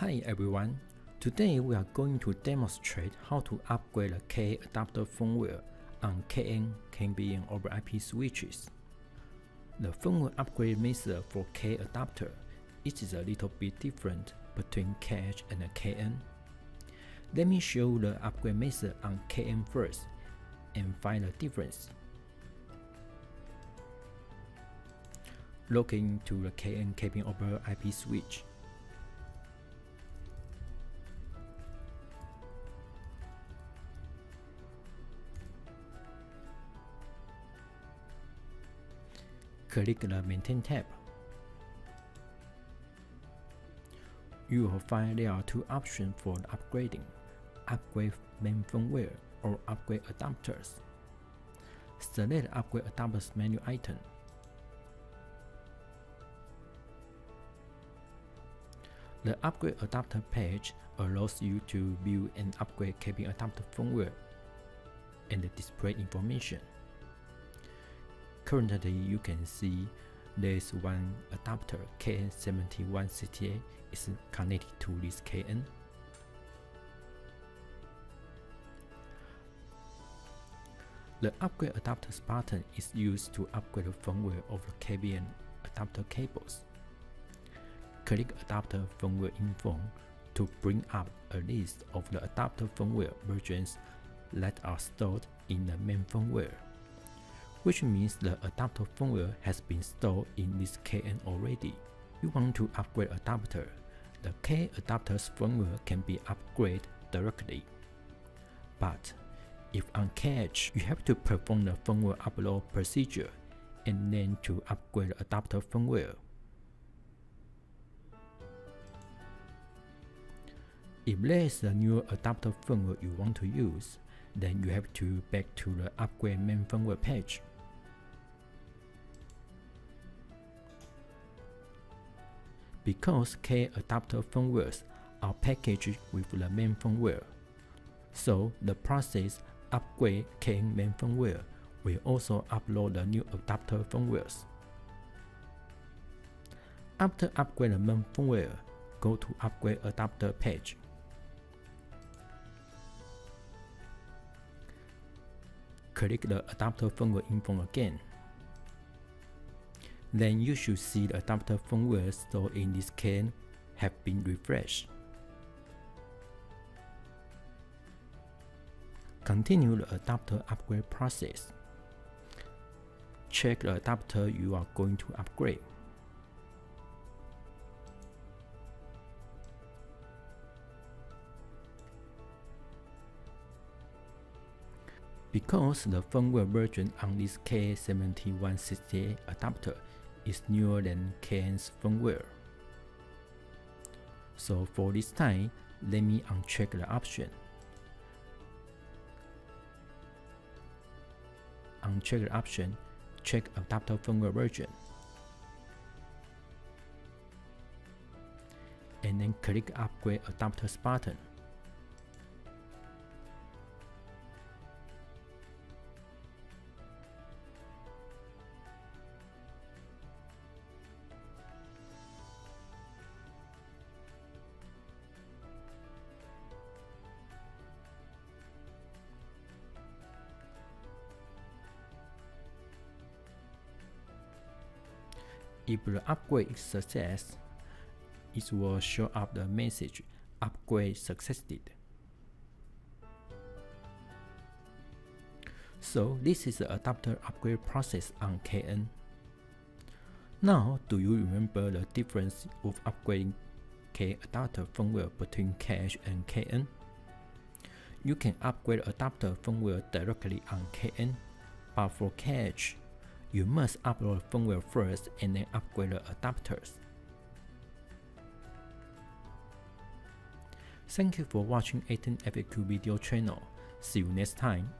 Hi everyone, today we are going to demonstrate how to upgrade the KA adapter firmware on KN KVM over IP switches. The firmware upgrade method for KA adapter is a little bit different between KH and KN. Let me show the upgrade method on KN first and find the difference. Log into the KN KVM over IP switch. Click the Maintain tab. You will find there are two options for upgrading, upgrade main firmware or upgrade adapters. Select upgrade adapters menu item. The upgrade adapter page allows you to view and upgrade KVM adapter firmware and display information. Currently, you can see there's one adapter KA7168 is connected to this KN. The upgrade adapters button is used to upgrade the firmware of the KVM adapter cables. Click adapter firmware info to bring up a list of the adapter firmware versions that are stored in the main firmware which means the adapter firmware has been stored in this KN already. You want to upgrade adapter, the K adapter's firmware can be upgraded directly. But if on KH, you have to perform the firmware upload procedure and then to upgrade adapter firmware. If there is a new adapter firmware you want to use, then you have to back to the upgrade main firmware page. Because K adapter firmwares are packaged with the main firmware. So the process upgrade K main firmware will also upload the new adapter firmwares. After upgrade the main firmware, go to upgrade adapter page. Click the adapter firmware info again then you should see the adapter firmware stored in this KN have been refreshed. Continue the adapter upgrade process. Check the adapter you are going to upgrade. Because the firmware version on this KA7168 adapter is newer than KN's firmware. So for this time, let me uncheck the option. Uncheck the option, check adapter firmware version. And then click upgrade adapters button. If the upgrade is success, it will show up the message upgrade succeeded. So this is the adapter upgrade process on KN. Now, do you remember the difference of upgrading K adapter firmware between KH and KN? You can upgrade adapter firmware directly on KN, but for KH, you must upload firmware first and then upgrade the adapters. Thank you for watching ATEN FAQ video channel. See you next time.